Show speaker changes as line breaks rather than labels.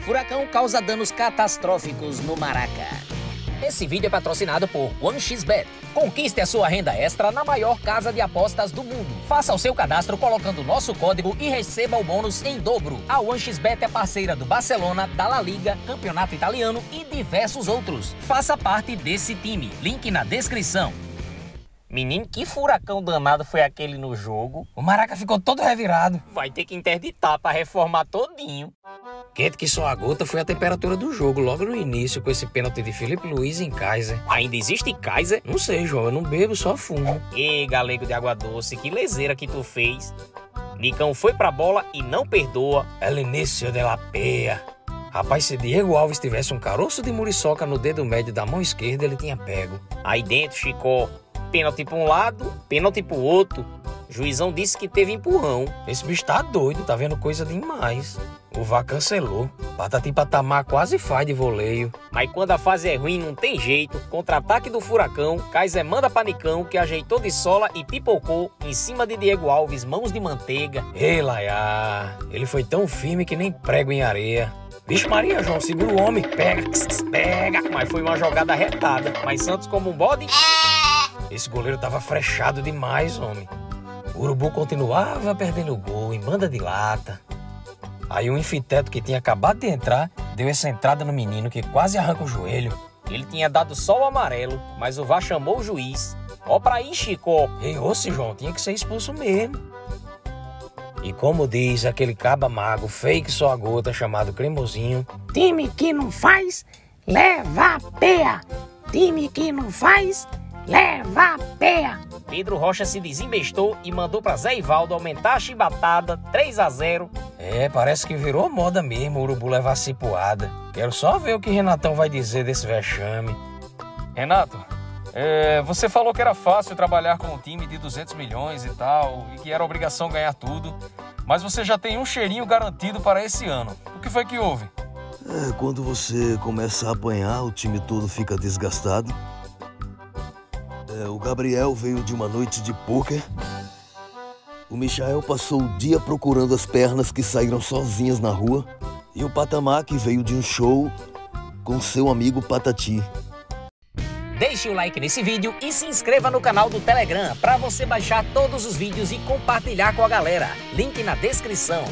Furacão causa danos catastróficos no Maraca. Esse vídeo é patrocinado por OneXBet. Conquiste a sua renda extra na maior casa de apostas do mundo. Faça o seu cadastro colocando o nosso código e receba o bônus em dobro. A OneXBet é parceira do Barcelona, da La Liga, Campeonato Italiano e diversos outros. Faça parte desse time. Link na descrição. Menino, que furacão danado foi aquele no jogo.
O Maraca ficou todo revirado.
Vai ter que interditar para reformar todinho.
Quente que só a gota foi a temperatura do jogo logo no início com esse pênalti de Felipe Luiz em Kaiser.
Ainda existe Kaiser?
Não sei, João, eu não bebo, só fumo.
Ê, galego de água doce, que lezeira que tu fez. Nicão foi pra bola e não perdoa.
El início de la pea. Rapaz, se Diego Alves tivesse um caroço de muriçoca no dedo médio da mão esquerda, ele tinha pego.
Aí dentro, Chico, Pênalti para um lado, pênalti para o outro. Juizão disse que teve empurrão.
Esse bicho tá doido, tá vendo coisa demais. O VAR cancelou. Patati Patamar quase faz de voleio.
Mas quando a fase é ruim, não tem jeito. Contra-ataque do Furacão, Kaiser manda panicão que ajeitou de sola e pipocou em cima de Diego Alves, mãos de manteiga.
Ei, Laia, ele foi tão firme que nem prego em areia. Vixe Maria, João, segura o homem. Pega, pega.
Mas foi uma jogada retada. Mas Santos como um bode...
Esse goleiro tava frechado demais, homem. O Urubu continuava perdendo o gol em banda de lata. Aí um infiteto que tinha acabado de entrar deu essa entrada no menino que quase arranca o joelho.
Ele tinha dado só o amarelo, mas o VAR chamou o juiz. Ó pra aí, Chico.
Ei, oxe, João, tinha que ser expulso mesmo. E como diz aquele caba mago fake só a gota chamado Cremosinho,
time que não faz, leva a pé. Time que não faz, Leva a pé!
Pedro Rocha se desembestou e mandou para Zé Ivaldo aumentar a chibatada 3 a 0
É, parece que virou moda mesmo o urubu levar cipuada. Quero só ver o que Renatão vai dizer desse vexame.
Renato, é, você falou que era fácil trabalhar com um time de 200 milhões e tal, e que era obrigação ganhar tudo, mas você já tem um cheirinho garantido para esse ano. O que foi que houve?
É, quando você começa a apanhar, o time todo fica desgastado é, o Gabriel veio de uma noite de pôquer. O Michael passou o dia procurando as pernas que saíram sozinhas na rua. E o Patamac veio de um show com seu amigo Patati.
Deixe o like nesse vídeo e se inscreva no canal do Telegram para você baixar todos os vídeos e compartilhar com a galera. Link na descrição.